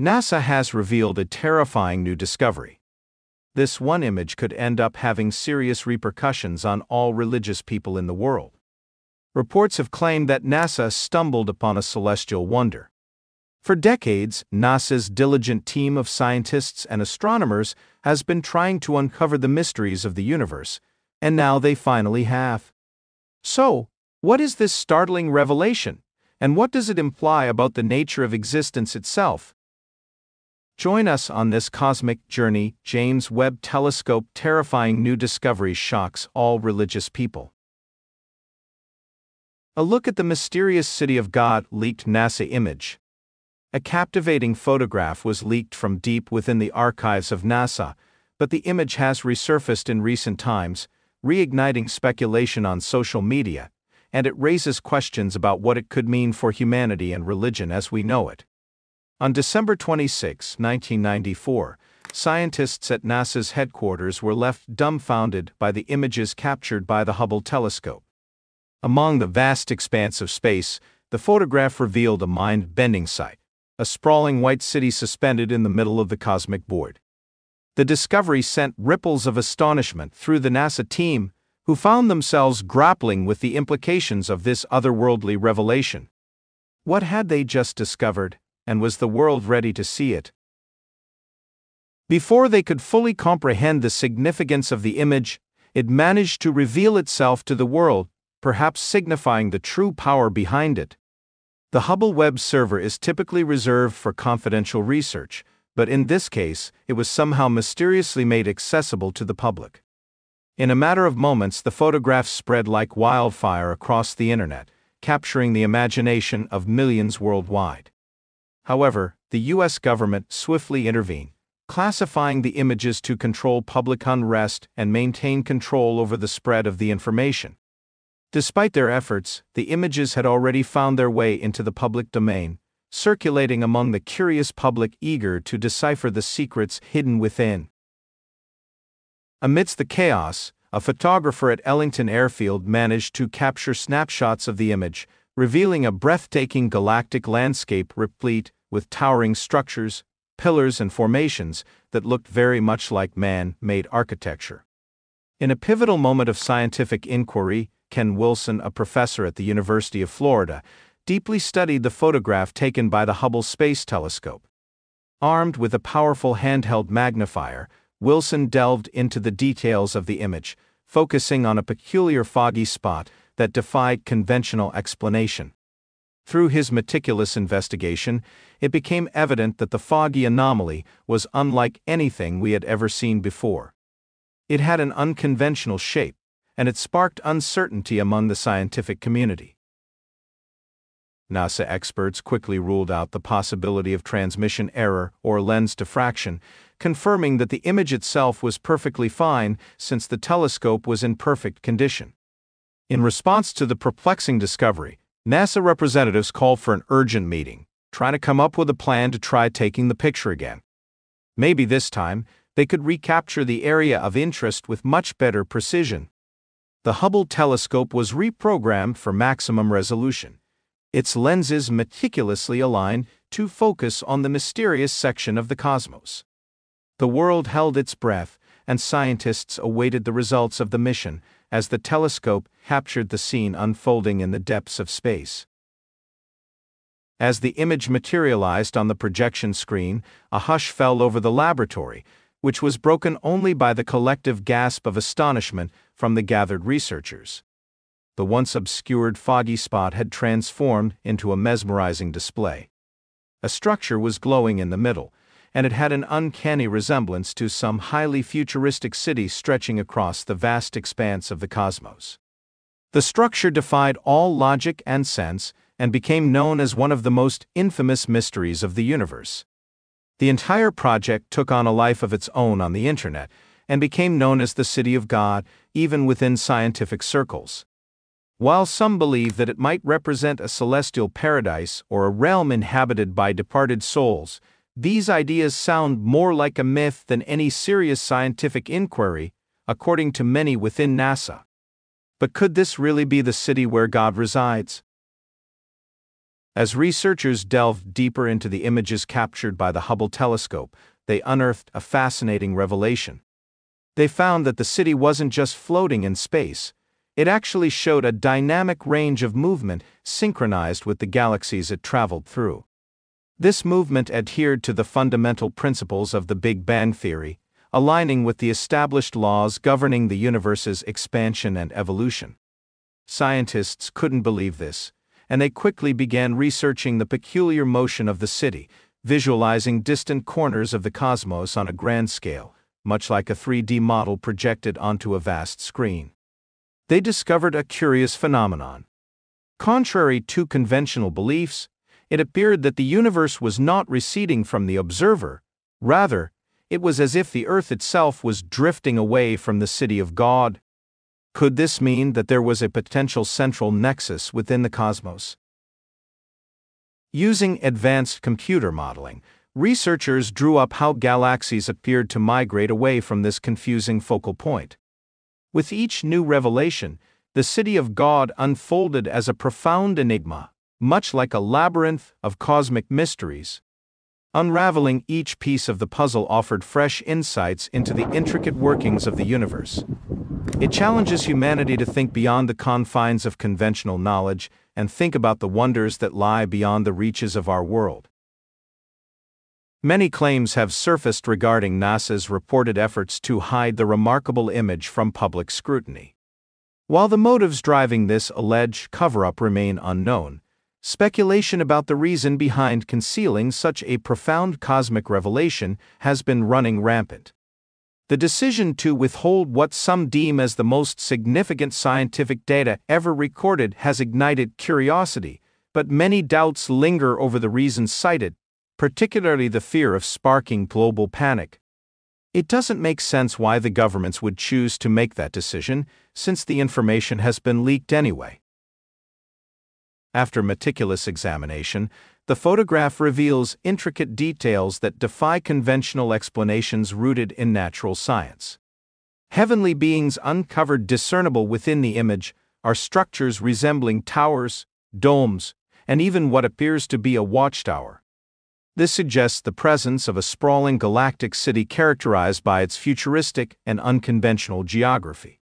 NASA has revealed a terrifying new discovery. This one image could end up having serious repercussions on all religious people in the world. Reports have claimed that NASA stumbled upon a celestial wonder. For decades, NASA's diligent team of scientists and astronomers has been trying to uncover the mysteries of the universe, and now they finally have. So, what is this startling revelation, and what does it imply about the nature of existence itself? Join us on this cosmic journey. James Webb Telescope terrifying new discovery shocks all religious people. A look at the mysterious City of God leaked NASA image. A captivating photograph was leaked from deep within the archives of NASA, but the image has resurfaced in recent times, reigniting speculation on social media, and it raises questions about what it could mean for humanity and religion as we know it. On December 26, 1994, scientists at NASA's headquarters were left dumbfounded by the images captured by the Hubble telescope. Among the vast expanse of space, the photograph revealed a mind bending sight a sprawling white city suspended in the middle of the cosmic void. The discovery sent ripples of astonishment through the NASA team, who found themselves grappling with the implications of this otherworldly revelation. What had they just discovered? And was the world ready to see it? Before they could fully comprehend the significance of the image, it managed to reveal itself to the world, perhaps signifying the true power behind it. The Hubble Web server is typically reserved for confidential research, but in this case, it was somehow mysteriously made accessible to the public. In a matter of moments, the photographs spread like wildfire across the internet, capturing the imagination of millions worldwide. However, the U.S. government swiftly intervened, classifying the images to control public unrest and maintain control over the spread of the information. Despite their efforts, the images had already found their way into the public domain, circulating among the curious public eager to decipher the secrets hidden within. Amidst the chaos, a photographer at Ellington Airfield managed to capture snapshots of the image, revealing a breathtaking galactic landscape replete with towering structures, pillars, and formations that looked very much like man made architecture. In a pivotal moment of scientific inquiry, Ken Wilson, a professor at the University of Florida, deeply studied the photograph taken by the Hubble Space Telescope. Armed with a powerful handheld magnifier, Wilson delved into the details of the image, focusing on a peculiar foggy spot that defied conventional explanation. Through his meticulous investigation, it became evident that the foggy anomaly was unlike anything we had ever seen before. It had an unconventional shape, and it sparked uncertainty among the scientific community. NASA experts quickly ruled out the possibility of transmission error or lens diffraction, confirming that the image itself was perfectly fine since the telescope was in perfect condition. In response to the perplexing discovery, NASA representatives called for an urgent meeting, trying to come up with a plan to try taking the picture again. Maybe this time, they could recapture the area of interest with much better precision. The Hubble telescope was reprogrammed for maximum resolution, its lenses meticulously aligned to focus on the mysterious section of the cosmos. The world held its breath, and scientists awaited the results of the mission as the telescope captured the scene unfolding in the depths of space. As the image materialized on the projection screen, a hush fell over the laboratory, which was broken only by the collective gasp of astonishment from the gathered researchers. The once obscured foggy spot had transformed into a mesmerizing display. A structure was glowing in the middle, and it had an uncanny resemblance to some highly futuristic city stretching across the vast expanse of the cosmos. The structure defied all logic and sense and became known as one of the most infamous mysteries of the universe. The entire project took on a life of its own on the internet and became known as the City of God, even within scientific circles. While some believe that it might represent a celestial paradise or a realm inhabited by departed souls, these ideas sound more like a myth than any serious scientific inquiry, according to many within NASA. But could this really be the city where God resides? As researchers delved deeper into the images captured by the Hubble telescope, they unearthed a fascinating revelation. They found that the city wasn't just floating in space, it actually showed a dynamic range of movement synchronized with the galaxies it traveled through. This movement adhered to the fundamental principles of the Big Bang Theory, aligning with the established laws governing the universe's expansion and evolution. Scientists couldn't believe this, and they quickly began researching the peculiar motion of the city, visualizing distant corners of the cosmos on a grand scale, much like a 3D model projected onto a vast screen. They discovered a curious phenomenon. Contrary to conventional beliefs, it appeared that the universe was not receding from the observer, rather, it was as if the earth itself was drifting away from the city of God. Could this mean that there was a potential central nexus within the cosmos? Using advanced computer modeling, researchers drew up how galaxies appeared to migrate away from this confusing focal point. With each new revelation, the city of God unfolded as a profound enigma much like a labyrinth of cosmic mysteries. Unraveling each piece of the puzzle offered fresh insights into the intricate workings of the universe. It challenges humanity to think beyond the confines of conventional knowledge and think about the wonders that lie beyond the reaches of our world. Many claims have surfaced regarding NASA's reported efforts to hide the remarkable image from public scrutiny. While the motives driving this alleged cover up remain unknown, Speculation about the reason behind concealing such a profound cosmic revelation has been running rampant. The decision to withhold what some deem as the most significant scientific data ever recorded has ignited curiosity, but many doubts linger over the reasons cited, particularly the fear of sparking global panic. It doesn't make sense why the governments would choose to make that decision, since the information has been leaked anyway. After meticulous examination, the photograph reveals intricate details that defy conventional explanations rooted in natural science. Heavenly beings uncovered discernible within the image are structures resembling towers, domes, and even what appears to be a watchtower. This suggests the presence of a sprawling galactic city characterized by its futuristic and unconventional geography.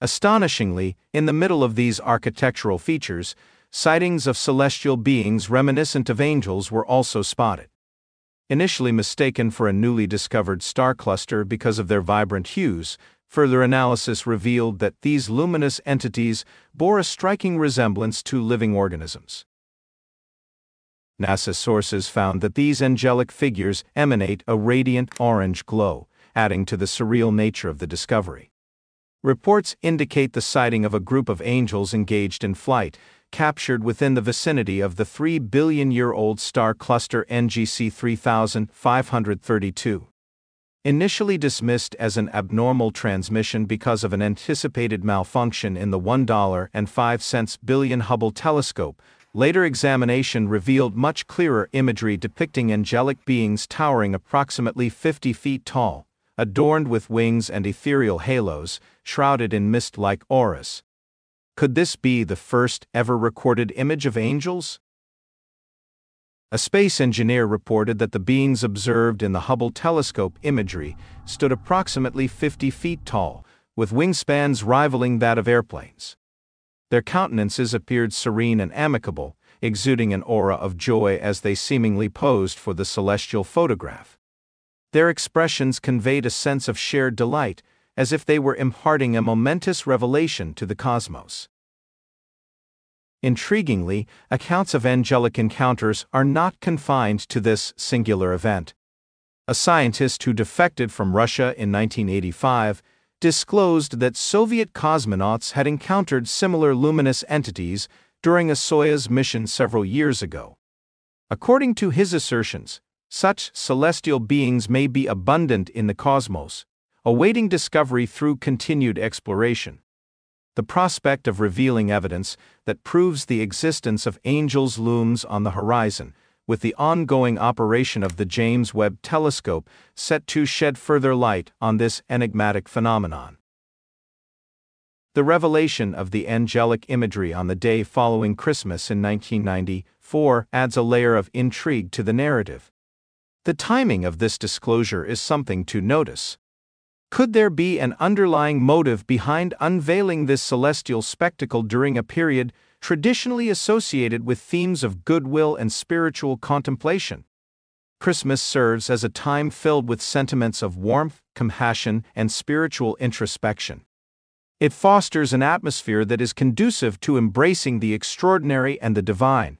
Astonishingly, in the middle of these architectural features, sightings of celestial beings reminiscent of angels were also spotted. Initially mistaken for a newly discovered star cluster because of their vibrant hues, further analysis revealed that these luminous entities bore a striking resemblance to living organisms. NASA sources found that these angelic figures emanate a radiant orange glow, adding to the surreal nature of the discovery. Reports indicate the sighting of a group of angels engaged in flight, captured within the vicinity of the 3 billion year old star cluster NGC 3532. Initially dismissed as an abnormal transmission because of an anticipated malfunction in the $1.05 billion Hubble telescope, later examination revealed much clearer imagery depicting angelic beings towering approximately 50 feet tall, adorned with wings and ethereal halos, shrouded in mist like auras. Could this be the first ever recorded image of angels? A space engineer reported that the beings observed in the Hubble telescope imagery stood approximately 50 feet tall, with wingspans rivaling that of airplanes. Their countenances appeared serene and amicable, exuding an aura of joy as they seemingly posed for the celestial photograph. Their expressions conveyed a sense of shared delight, as if they were imparting a momentous revelation to the cosmos. Intriguingly, accounts of angelic encounters are not confined to this singular event. A scientist who defected from Russia in 1985 disclosed that Soviet cosmonauts had encountered similar luminous entities during a Soyuz mission several years ago. According to his assertions, such celestial beings may be abundant in the cosmos, awaiting discovery through continued exploration. The prospect of revealing evidence that proves the existence of angels looms on the horizon, with the ongoing operation of the James Webb Telescope set to shed further light on this enigmatic phenomenon. The revelation of the angelic imagery on the day following Christmas in 1994 adds a layer of intrigue to the narrative. The timing of this disclosure is something to notice. Could there be an underlying motive behind unveiling this celestial spectacle during a period traditionally associated with themes of goodwill and spiritual contemplation? Christmas serves as a time filled with sentiments of warmth, compassion, and spiritual introspection. It fosters an atmosphere that is conducive to embracing the extraordinary and the divine.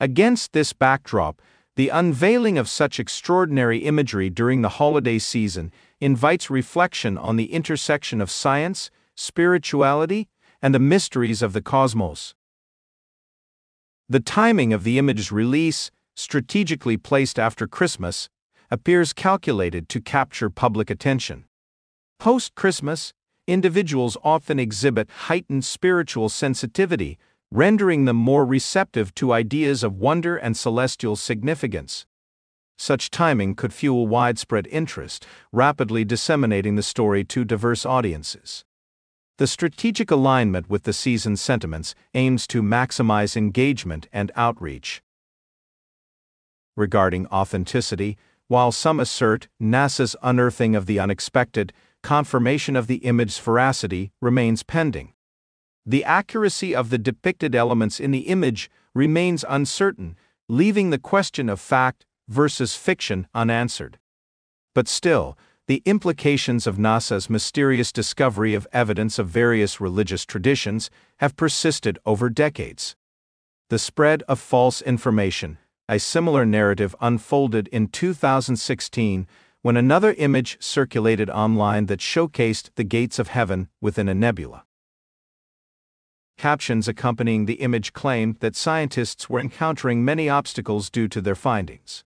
Against this backdrop, the unveiling of such extraordinary imagery during the holiday season invites reflection on the intersection of science, spirituality, and the mysteries of the cosmos. The timing of the image's release, strategically placed after Christmas, appears calculated to capture public attention. Post Christmas, individuals often exhibit heightened spiritual sensitivity rendering them more receptive to ideas of wonder and celestial significance. Such timing could fuel widespread interest, rapidly disseminating the story to diverse audiences. The strategic alignment with the season's sentiments aims to maximize engagement and outreach. Regarding authenticity, while some assert NASA's unearthing of the unexpected, confirmation of the image's veracity remains pending. The accuracy of the depicted elements in the image remains uncertain, leaving the question of fact versus fiction unanswered. But still, the implications of NASA's mysterious discovery of evidence of various religious traditions have persisted over decades. The spread of false information, a similar narrative unfolded in 2016 when another image circulated online that showcased the gates of heaven within a nebula. Captions accompanying the image claimed that scientists were encountering many obstacles due to their findings.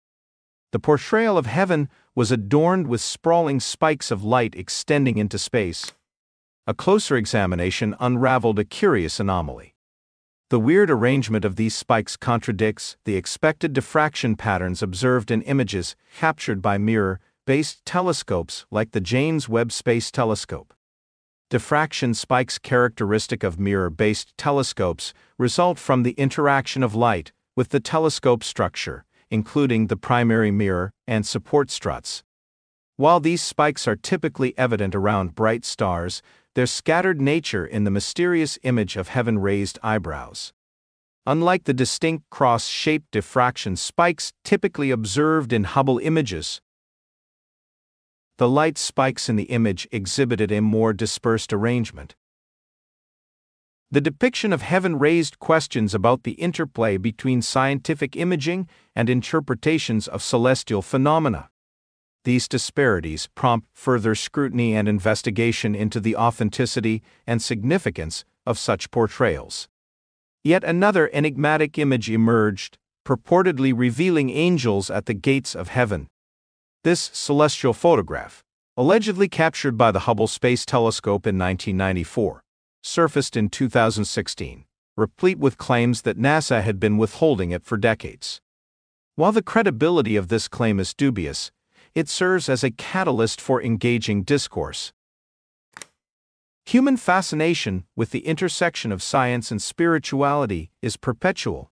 The portrayal of heaven was adorned with sprawling spikes of light extending into space. A closer examination unraveled a curious anomaly. The weird arrangement of these spikes contradicts the expected diffraction patterns observed in images captured by mirror based telescopes like the James Webb Space Telescope. Diffraction spikes characteristic of mirror-based telescopes result from the interaction of light with the telescope structure, including the primary mirror and support struts. While these spikes are typically evident around bright stars, their scattered nature in the mysterious image of heaven-raised eyebrows. Unlike the distinct cross-shaped diffraction spikes typically observed in Hubble images, the light spikes in the image exhibited a more dispersed arrangement. The depiction of heaven raised questions about the interplay between scientific imaging and interpretations of celestial phenomena. These disparities prompt further scrutiny and investigation into the authenticity and significance of such portrayals. Yet another enigmatic image emerged, purportedly revealing angels at the gates of heaven. This celestial photograph, allegedly captured by the Hubble Space Telescope in 1994, surfaced in 2016, replete with claims that NASA had been withholding it for decades. While the credibility of this claim is dubious, it serves as a catalyst for engaging discourse. Human fascination with the intersection of science and spirituality is perpetual.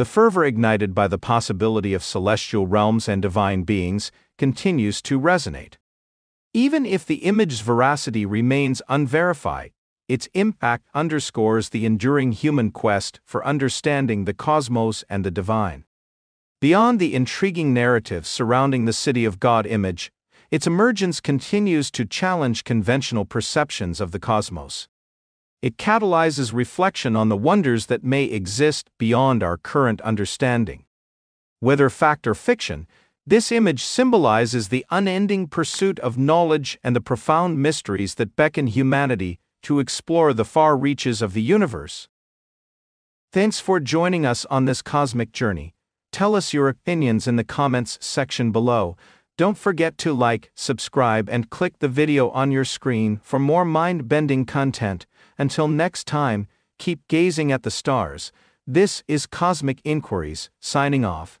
The fervor ignited by the possibility of celestial realms and divine beings continues to resonate. Even if the image's veracity remains unverified, its impact underscores the enduring human quest for understanding the cosmos and the divine. Beyond the intriguing narrative surrounding the City of God image, its emergence continues to challenge conventional perceptions of the cosmos. It catalyzes reflection on the wonders that may exist beyond our current understanding. Whether fact or fiction, this image symbolizes the unending pursuit of knowledge and the profound mysteries that beckon humanity to explore the far reaches of the universe. Thanks for joining us on this cosmic journey. Tell us your opinions in the comments section below. Don't forget to like, subscribe, and click the video on your screen for more mind bending content. Until next time, keep gazing at the stars. This is Cosmic Inquiries, signing off.